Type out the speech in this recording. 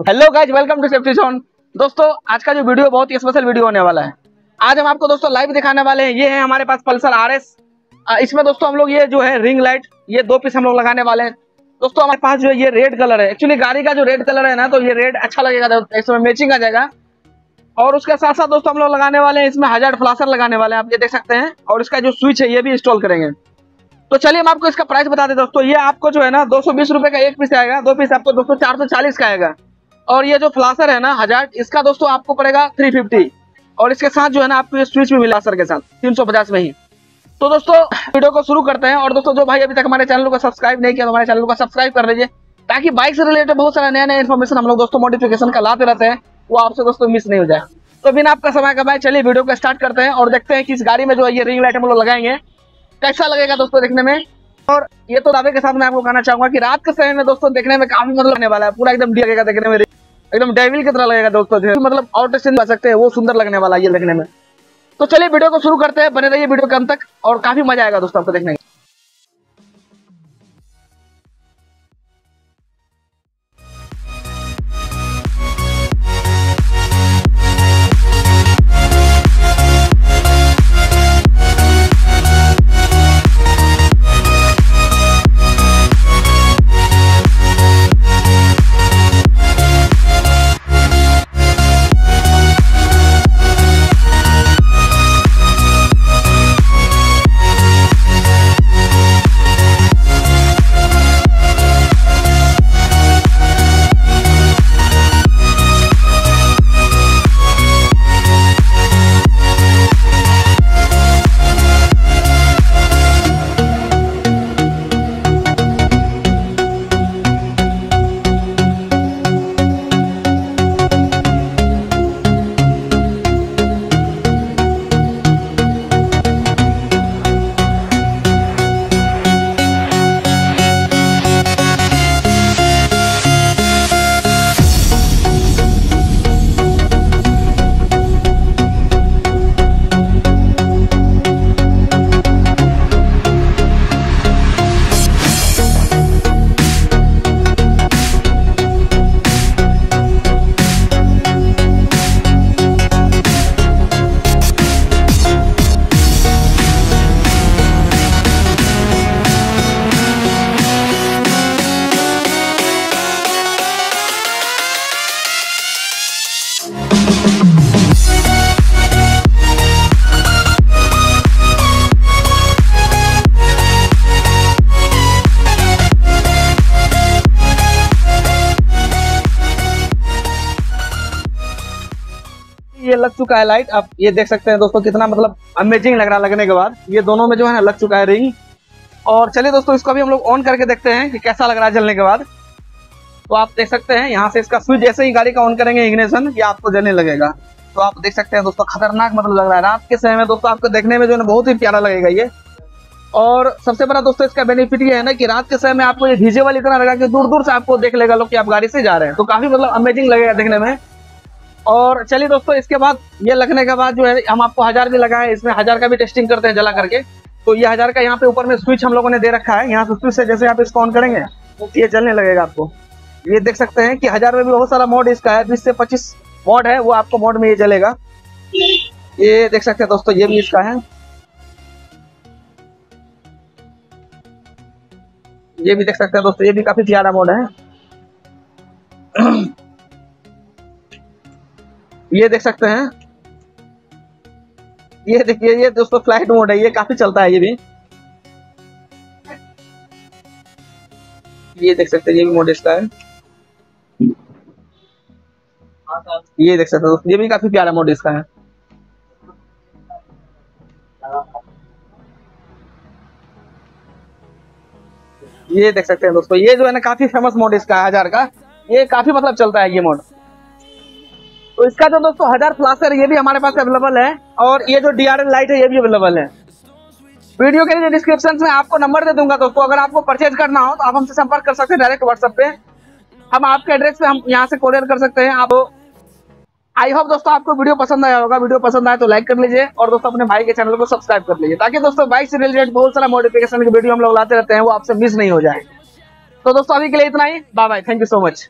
Hello guys welcome to safety zone दोस्तों, आज का जो वीडियो बहुत ही स्पेशल वीडियो होने वाला है। आज हम आपको दोस्तों लाइव दिखाने वाले हैं। ये है हमारे पास पल्सर आर एस इसमें दोस्तों हम लोग ये जो है रिंग लाइट ये दो पीस हम लोग लगाने वाले हैं। दोस्तों, हमारे पास जो है, ये रेड कलर है। एक्चुअली गाड़ी का जो रेड कलर है ना तो ये रेड अच्छा लगेगा इसमें मैचिंग आ जाएगा। और उसके साथ साथ दोस्तों हम लोग लगाने वाले हैं, इसमें हज़ार फ्लासर लगाने वाले हैं, आप ये देख सकते हैं। और इसका जो स्विच है, ये भी इंस्टॉल करेंगे। तो चलिए, हम आपको इसका प्राइस बता दें, दोस्तों। ये आपको जो है ना, दो सौ का एक पीस आएगा। दो पीस आपको दोस्तों चार सौ चालीस का आएगा। और ये जो फ्लासर है ना, हज़ार, इसका दोस्तों आपको पड़ेगा थ्री फिफ्टी और इसके साथ जो है ना, आपको स्विच भी मिला सर के साथ, तीन सौ पचास में ही। तो दोस्तों, वीडियो को शुरू करते हैं। और दोस्तों, जो भाई अभी तक हमारे चैनल को सब्सक्राइब नहीं किया तो हमारे चैनल को सब्सक्राइब कर लीजिए, ताकि बाइक से रिलेटेड बहुत सारा नया नया इन्फॉर्मेशन हम लोग दोस्तों मॉडिफिकेशन का लाते रहते हैं, वो आपसे दोस्तों मिस नहीं हो जाए। तो बिना आपका समय का भाई, चलिए वीडियो को स्टार्ट करते हैं और देखते हैं कि इस गाड़ी में जो है ये रिंग लाइट हम लोग लगाएँगे। कैसा लगेगा दोस्तों देखने में? और ये तो दावे के साथ मैं आपको कहना चाहूँगा कि रात के समय में दोस्तों देखने में काफ़ी मतलब लगने वाला है, पूरा एकदम लगेगा देखने में एकदम डेविल की तरह लगेगा दोस्तों, जो मतलब आउट सीन सकते हैं, वो सुंदर लगने वाला है ये देखने में। तो चलिए वीडियो को शुरू करते हैं, बने रहिए वीडियो के अंत तक, और काफ़ी मज़ा आएगा दोस्तों आपको देखने ये लग चुका है लाइट आप ये देख सकते हैं दोस्तों कितना मतलब अमेजिंग लग रहा लगने के बाद। ये दोनों में जो है ना लग चुका है रिंग और चलिए दोस्तों, इसको भी हम लोग ऑन करके देखते हैं कि कैसा लग रहा है जलने के बाद। तो आप देख सकते हैं, यहाँ से इसका स्विच जैसे ही गाड़ी का ऑन करेंगे इग्निशन ये आपको जलने लगेगा। तो आप देख सकते हैं दोस्तों, खतरनाक मतलब लग रहा है। रात के समय में दोस्तों आपको देखने में जो है बहुत ही प्यारा लगेगा ये। और सबसे बड़ा दोस्तों इसका बेनिफिट ये है ना कि रात के समय में आपको ये विजुअल इतना लगा कि दूर दूर से आपको देख लेगा लोग कि आप गाड़ी से जा रहे हैं। तो काफ़ी मतलब अमेजिंग लगेगा देखने में। और चलिए दोस्तों, इसके बाद ये लगने के बाद जो है, हम आपको हज़ार भी लगाए, इसमें हज़ार का भी टेस्टिंग करते हैं जला करके। तो ये हज़ार का यहाँ पे ऊपर में स्विच हम लोगों ने दे रखा है। यहाँ से स्विच से जैसे आप इसको ऑन करेंगे, ये जलने लगेगा आपको। ये देख सकते हैं कि हज़ार में भी बहुत सारा मोड इसका है, बीस से पच्चीस मोड है, वो आपको मोड में ये चलेगा ये देख सकते हैं दोस्तों, ये भी इसका है। ये भी देख सकते हैं दोस्तों, ये भी काफ़ी प्यारा मोड है। ये देख सकते हैं। ये देखिए ये दोस्तों फ़्लाइट मोड है, ये काफ़ी चलता है ये भी। ये देख सकते हैं, ये भी मोड इसका है। ये देख सकते हैं ये भी काफ़ी प्यारा मोड इसका है। ये देख सकते हैं दोस्तों, ये जो है ना काफ़ी फ़ेमस मोड इसका है, हज़ार का। ये काफ़ी मतलब चलता है ये मोड इसका जो दोस्तों हज़ार फ्लासर ये भी हमारे पास अवेलेबल है और ये जो डीआरएल लाइट है, ये भी अवेलेबल है। वीडियो के लिए डिस्क्रिप्शन में आपको नंबर दे दूँगा दोस्तों। अगर आपको परचेज करना हो तो आप हमसे संपर्क कर सकते हैं डायरेक्ट व्हाट्सएप पे। हम आपके एड्रेस पे, हम यहाँ से कोरियर कर सकते हैं। आप आई होप दोस्तों आपको वीडियो पसंद आया होगा। वीडियो पसंद आया तो लाइक कर लीजिए और दोस्तों अपने भाई के चैनल को सब्सक्राइब कर लीजिए। ताकि दोस्तों बाइक से रिलेटेड बहुत सारा मॉडिफिकेशन की वीडियो हम लोग लाते रहते हैं, वो आपसे मिस नहीं हो जाए। तो दोस्तों अभी के लिए इतना ही। Bye bye thank you so much